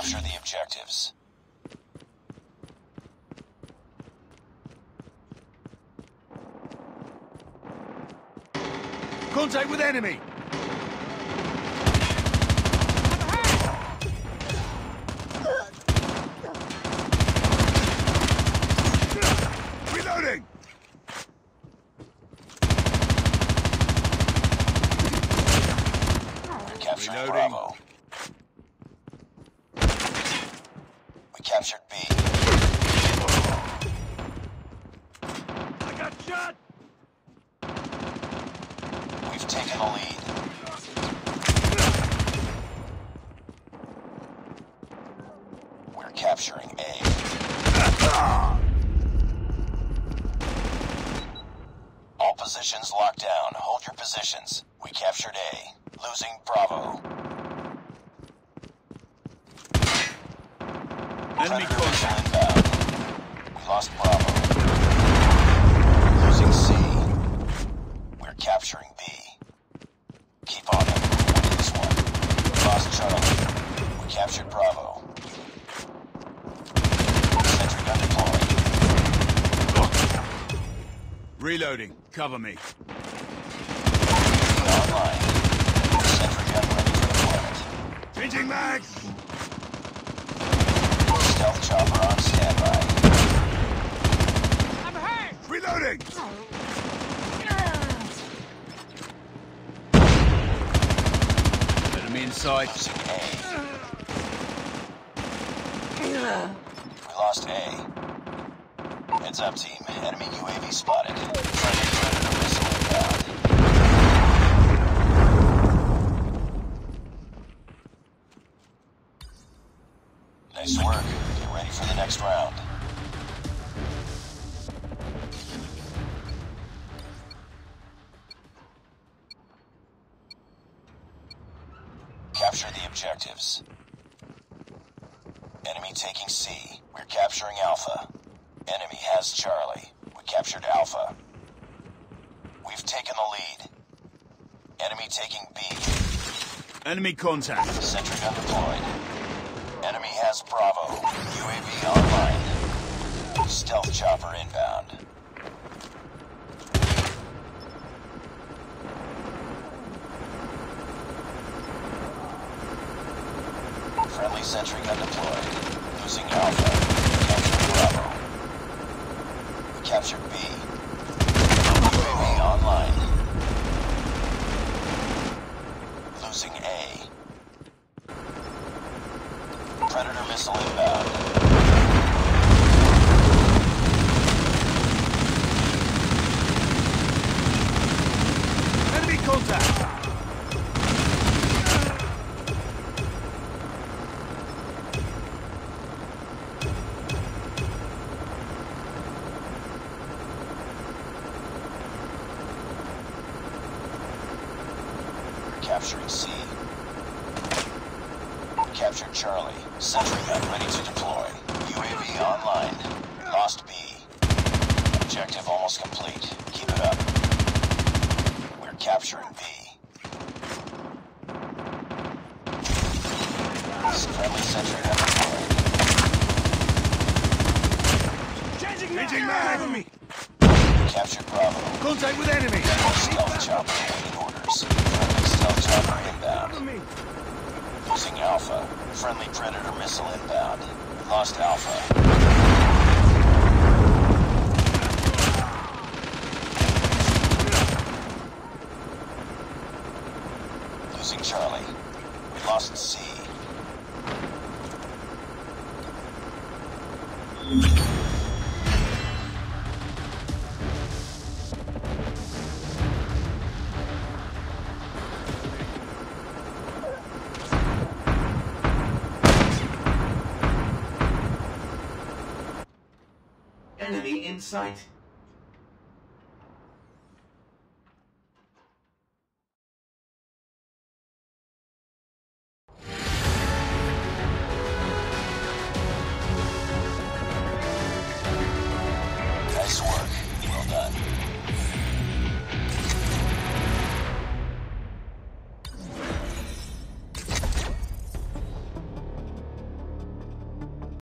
Capture the objectives. Contact with enemy! Reloading! We're capturing Reloading. Bravo. Captured B. I got shot! We've taken the lead. We're capturing A. All positions locked down. Hold your positions. We captured A. Losing Bravo. Enemy contact. We lost Bravo. Losing C. We're capturing B. Keep on. Win this one. We lost Charlie. We captured Bravo. Sentry gun deployed. Reloading. Cover me. Online. Sentry gun ready for deployment. Changing mags! Stealth chopper on standby. Reloading! Enemy in sight. Losing A. We lost A. Heads up, team. Enemy UAV spotted. Nice work. Get ready for the next round. Capture the objectives. Enemy taking C. We're capturing Alpha. Enemy has Charlie. We captured Alpha. We've taken the lead. Enemy taking B. Enemy contact. Sentry gun deployed. Enemy has Bravo. UAV online. Stealth chopper inbound. Friendly sentry gun deployed. Losing Alpha. Capturing Bravo. We captured B. UAV online. Losing A. Predator missile inbound. Enemy contact. Capturing C. Captured Charlie. Sentry gun ready to deploy. UAV online. Lost B. Objective almost complete. Keep it up. We're capturing B. Friendly sentry gun deployed. Changing mags. Changing mags. We captured Bravo. Contact with enemy. Stealth chopper awaiting orders. Friendly stealth chopper inbound. Losing Alpha. Friendly Predator missile inbound. Lost Alpha. Enemy in sight.